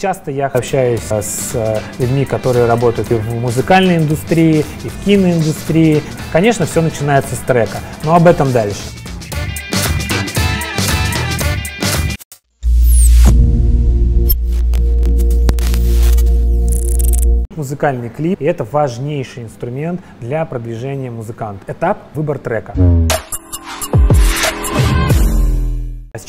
Часто я общаюсь с людьми, которые работают и в музыкальной индустрии, и в киноиндустрии. Конечно, все начинается с трека, но об этом дальше. музыкальный клип, и это важнейший инструмент для продвижения музыканта. Этап – выбор трека.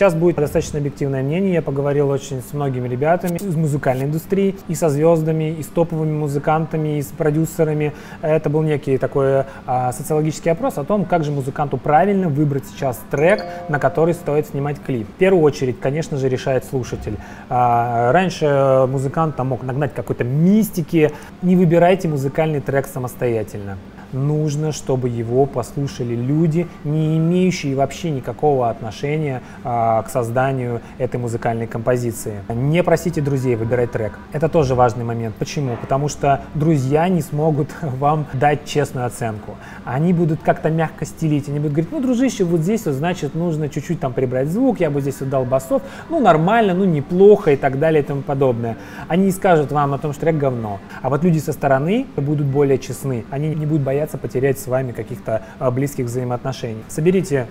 Сейчас будет достаточно объективное мнение. Я поговорил очень с многими ребятами из музыкальной индустрии, и со звездами, и с топовыми музыкантами, и с продюсерами. Это был некий такой а, социологический опрос о том, как же музыканту правильно выбрать сейчас трек, на который стоит снимать клип. В первую очередь, конечно же, решает слушатель. А, раньше музыкант там, мог нагнать какой-то мистики. Не выбирайте музыкальный трек самостоятельно нужно, чтобы его послушали люди, не имеющие вообще никакого отношения а, к созданию этой музыкальной композиции. Не просите друзей выбирать трек. Это тоже важный момент. Почему? Потому что друзья не смогут вам дать честную оценку. Они будут как-то мягко стелить, они будут говорить, ну, дружище, вот здесь вот, значит, нужно чуть-чуть там прибрать звук, я бы здесь вот дал басов, ну, нормально, ну, неплохо и так далее и тому подобное. Они не скажут вам о том, что трек говно. А вот люди со стороны будут более честны. Они не будут бояться боятся потерять с вами каких-то а, близких взаимоотношений. Соберите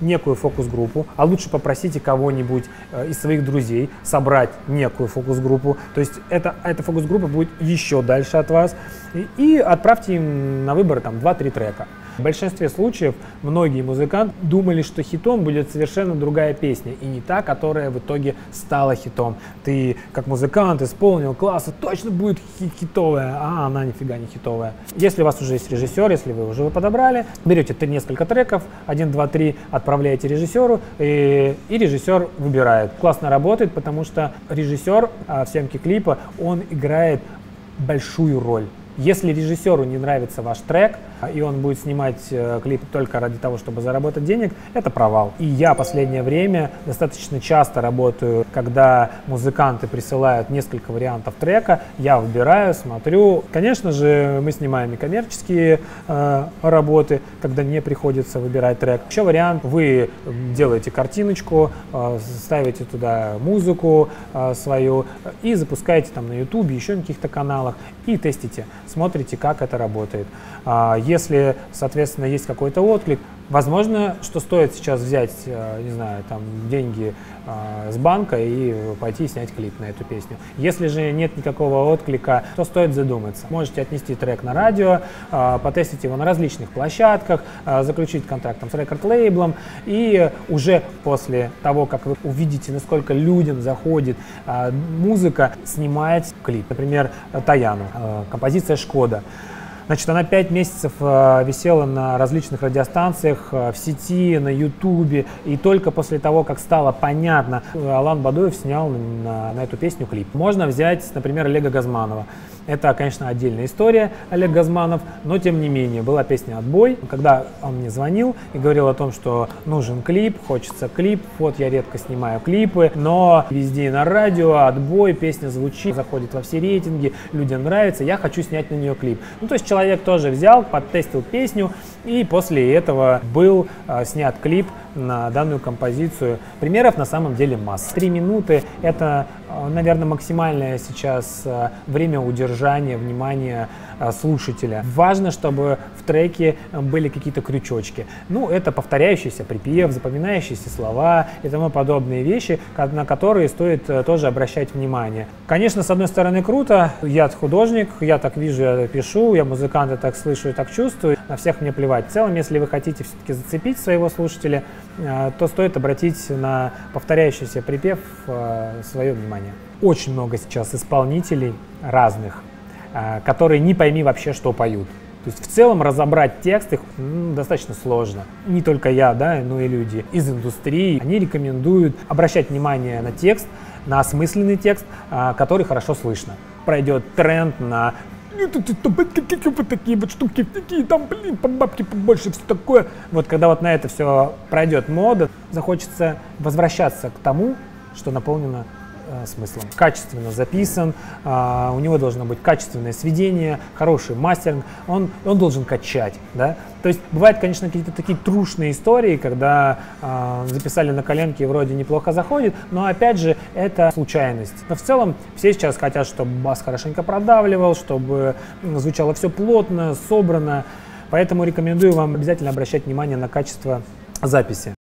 некую фокус-группу, а лучше попросите кого-нибудь э, из своих друзей собрать некую фокус-группу. То есть это, эта фокус-группа будет еще дальше от вас. И, и отправьте им на выбор там 2-3 трека. В большинстве случаев многие музыканты думали, что хитом будет совершенно другая песня, и не та, которая в итоге стала хитом. Ты как музыкант исполнил класс, точно будет хитовая, а она нифига не хитовая. Если у вас уже есть режиссер, если вы уже его подобрали, берете ты несколько треков, 1, 2, 3, отправляете режиссеру, и, и режиссер выбирает. Классно работает, потому что режиссер а, в съемке клипа, он играет большую роль. Если режиссеру не нравится ваш трек, и он будет снимать э, клип только ради того, чтобы заработать денег, это провал. И я последнее время достаточно часто работаю, когда музыканты присылают несколько вариантов трека, я выбираю, смотрю. Конечно же, мы снимаем и коммерческие э, работы, когда не приходится выбирать трек. Еще вариант, вы делаете картиночку, э, ставите туда музыку э, свою и запускаете там на YouTube, еще на каких-то каналах и тестите смотрите, как это работает. А, если, соответственно, есть какой-то отклик, возможно, что стоит сейчас взять, э, не знаю, там, деньги а, с банка и пойти снять клип на эту песню. Если же нет никакого отклика, то стоит задуматься. Можете отнести трек на радио, а, потестить его на различных площадках, заключить контракт с рекорд-лейблом, и уже после того, как вы увидите, насколько людям заходит музыка, снимать клип. Например, Таяну, композиция «Шкода». Значит, она пять месяцев э, висела на различных радиостанциях, э, в сети, на Ютубе. И только после того, как стало понятно, э, Алан Бадоев снял на, на эту песню клип. Можно взять, например, Олега Газманова. Это, конечно, отдельная история, Олег Газманов, но тем не менее, была песня «Отбой», когда он мне звонил и говорил о том, что нужен клип, хочется клип, вот я редко снимаю клипы, но везде на радио «Отбой», песня звучит, заходит во все рейтинги, людям нравится, я хочу снять на нее клип. Ну, то есть человек тоже взял, подтестил песню, и после этого был э, снят клип на данную композицию. Примеров на самом деле масса. Три минуты — это, э, наверное, максимальное сейчас э, время удержания внимания э, слушателя. Важно, чтобы в треке были какие-то крючочки. Ну, это повторяющийся припев, запоминающиеся слова и тому подобные вещи, на которые стоит тоже обращать внимание. Конечно, с одной стороны, круто. Я художник, я так вижу, я пишу, я музыкант, я так слышу и так чувствую. На всех мне плевать. В целом, если вы хотите все-таки зацепить своего слушателя, Э, то стоит обратить на повторяющийся припев э, свое внимание. Очень много сейчас исполнителей разных, э, которые не пойми вообще, что поют. То есть в целом разобрать текст их достаточно сложно. Не только я, да, но и люди из индустрии. Они рекомендуют обращать внимание на текст, на осмысленный текст, который хорошо слышно. Пройдет тренд на какие вот такие вот штуки, такие там, блин, по бабке побольше, все такое. Вот когда вот на это все пройдет мода, захочется возвращаться к тому, что наполнено смыслом. Качественно записан, э, у него должно быть качественное сведение, хороший мастеринг, он, он должен качать, да. То есть бывают, конечно, какие-то такие трушные истории, когда э, записали на коленке и вроде неплохо заходит, но опять же это случайность. Но в целом все сейчас хотят, чтобы бас хорошенько продавливал, чтобы звучало все плотно, собрано. Поэтому рекомендую вам обязательно обращать внимание на качество записи.